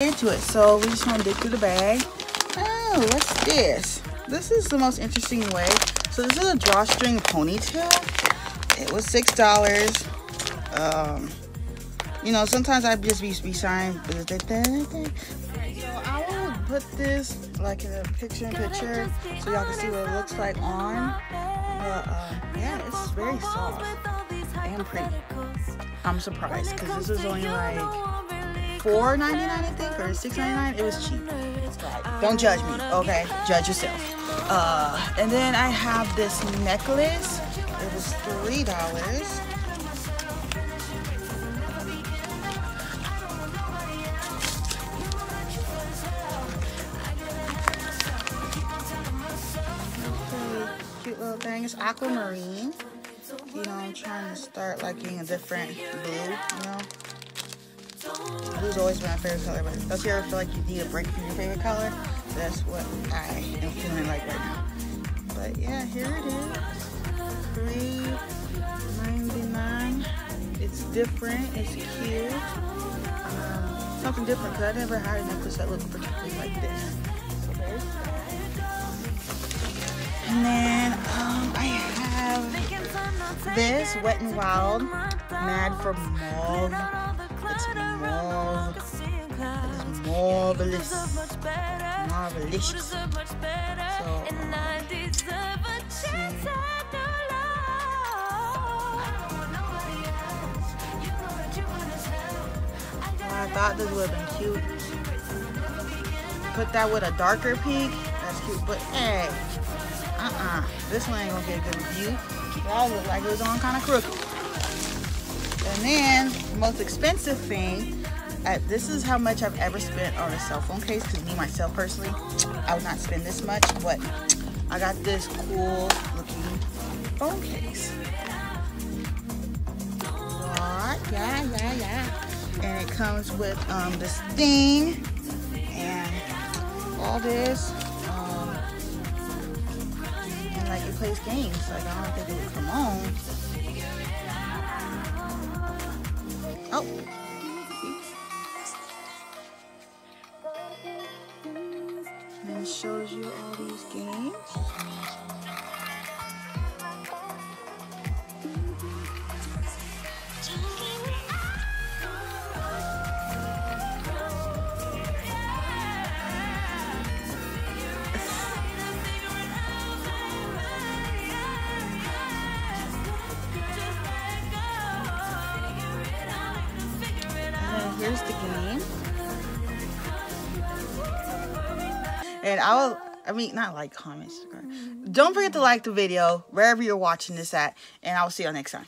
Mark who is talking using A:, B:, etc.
A: into it. So we just want to dig through the bag. Oh, what's this? This is the most interesting way. So this is a drawstring ponytail. It was six dollars. Um, you know, sometimes I just be be signed. So I will put this like in a picture in picture so y'all can see what it looks like on. But uh, yeah, it's very soft and pretty. I'm surprised because this is only like $4.99 I think or $6.99. It was cheap. Don't judge me, okay? Judge yourself. Uh, and then I have this necklace. It was three dollars. Cute little thing. It's aquamarine. You know, I'm trying to start liking a different blue, you know. Blue's always my favorite color, but don't you ever feel like you need a break from your favorite color? That's what I am feeling like right now. But yeah, here it is. Three ninety nine. It's different. It's cute. Um, something different because I never had a necklace that looked particularly like this. So. And then um, I have this Wet n Wild Mad for Mauve. It's mauve. It's marvelous. Marvelous. So, I thought this would have been cute. Put that with a darker pink. That's cute. But hey, uh-uh. This one ain't gonna get a good review. That look like it was on kind of crooked. And then the most expensive thing, uh, this is how much I've ever spent on a cell phone case. Because me myself personally, I would not spend this much. But I got this cool looking phone case. Yeah, yeah, yeah. And it comes with um, this thing and all this. Um, and like it plays games. Like I don't think it would come on. Oh. And it shows you all these games. Here's the game. And I will, I mean, not like, comment, subscribe. Don't forget to like the video wherever you're watching this at. And I will see y'all next time.